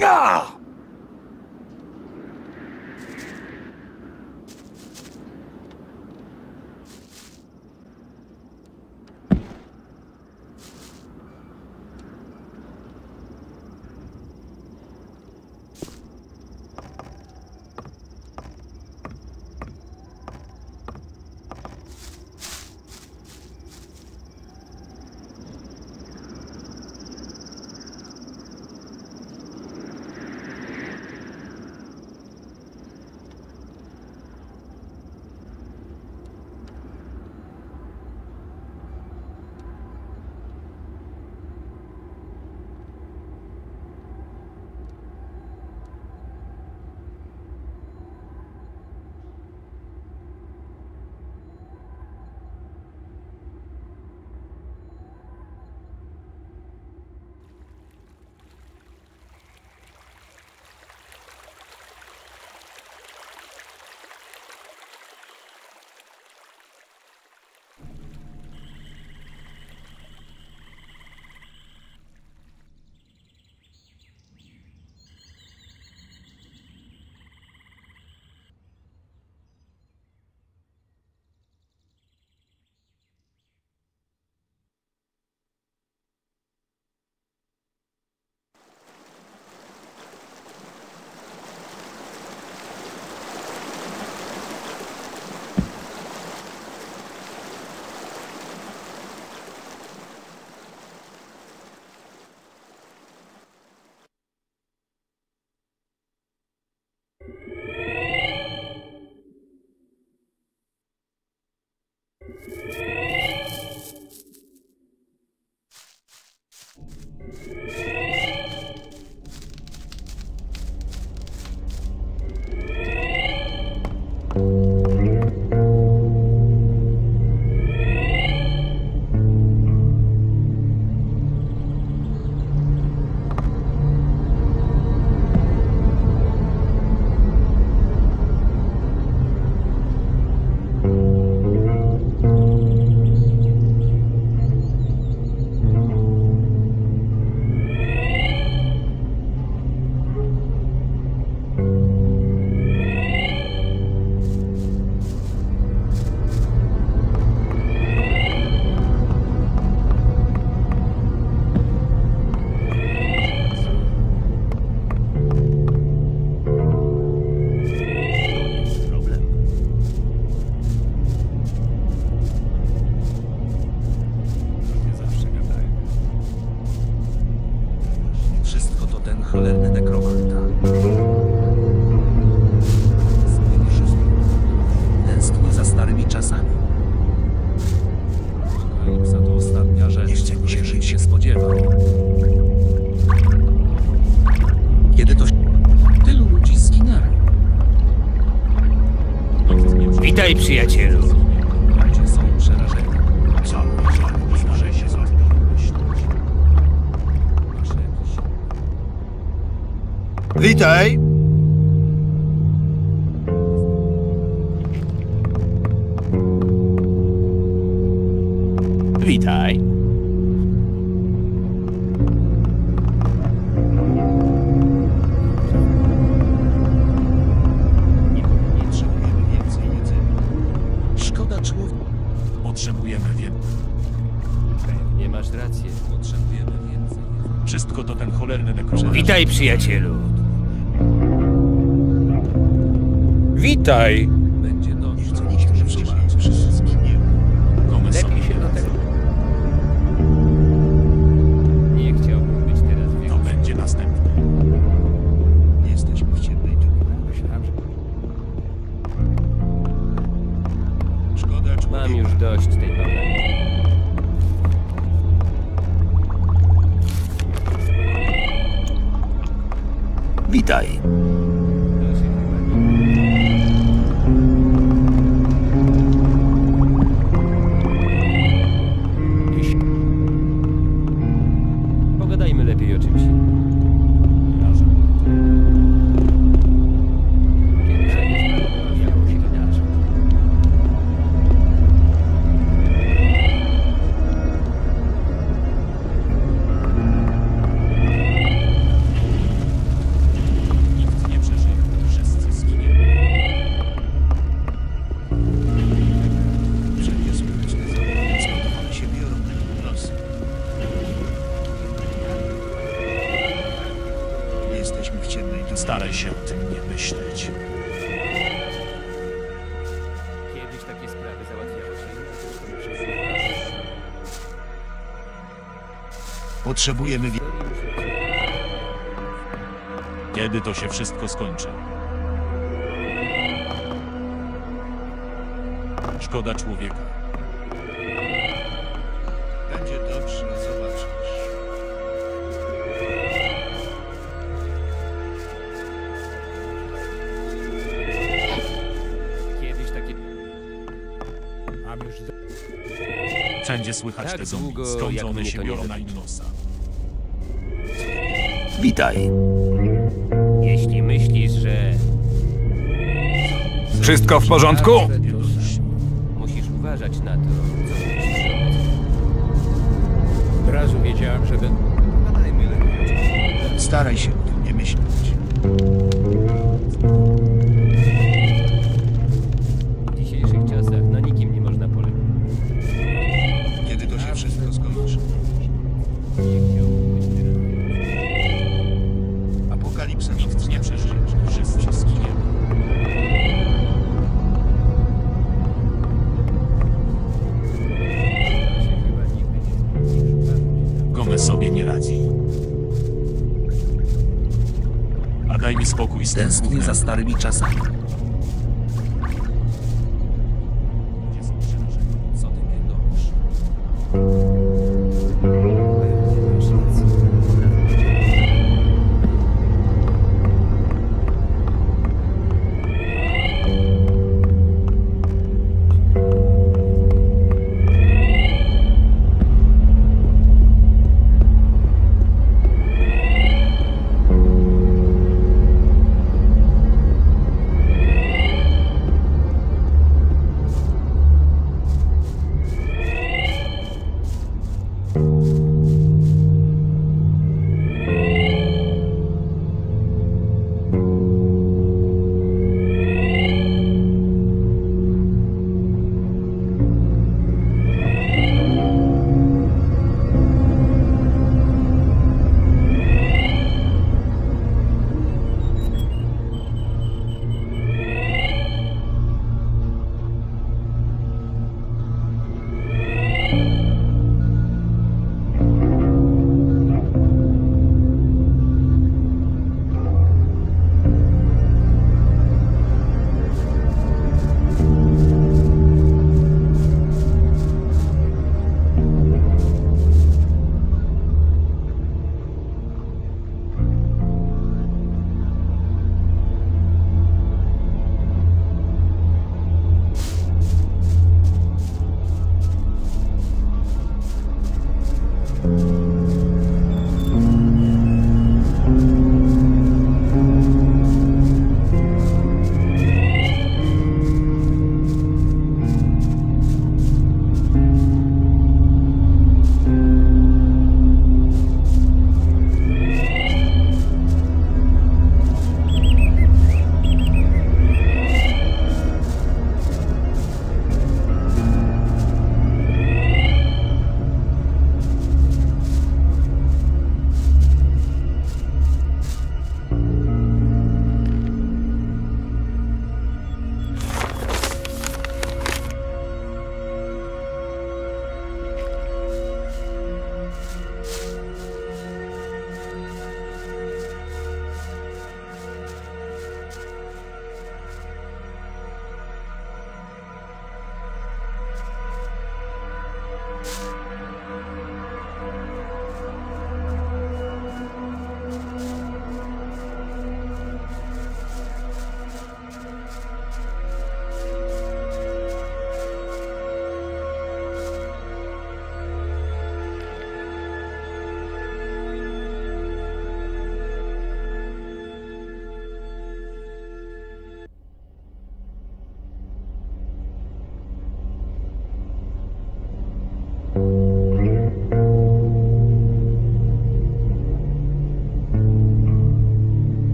Wszystko przyjacielu. Ludzie są przerażeni. Się Witaj! Witaj. Nie racji. Potrzebujemy więcej. Wszystko to ten cholerny nekromant. Witaj, przyjacielu. Witaj! Będzie dobrze. Lepiej się do tego. Nie chciałbym być teraz w To będzie następny. Jesteśmy w ciemnej dupie. Myślałem, że Szkoda człowieka. mam już dość tej bawełny. Witaj. Potrzebujemy cię- Kiedy to się wszystko skończy? Szkoda człowieka. Wszędzie słychać Tak te zombie. długo, Skąd one się biorą na. Innosa? Witaj. Jeśli myślisz, że... Wszystko w porządku? Musisz uważać na to, co mówisz. Od razu wiedziałem, że ten... Staraj się o tym nie myśleć. Tęsknię za starymi czasami.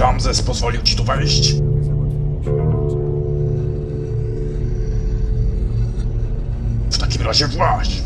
Ramzes pozwolił ci tu wejść? W takim razie właź!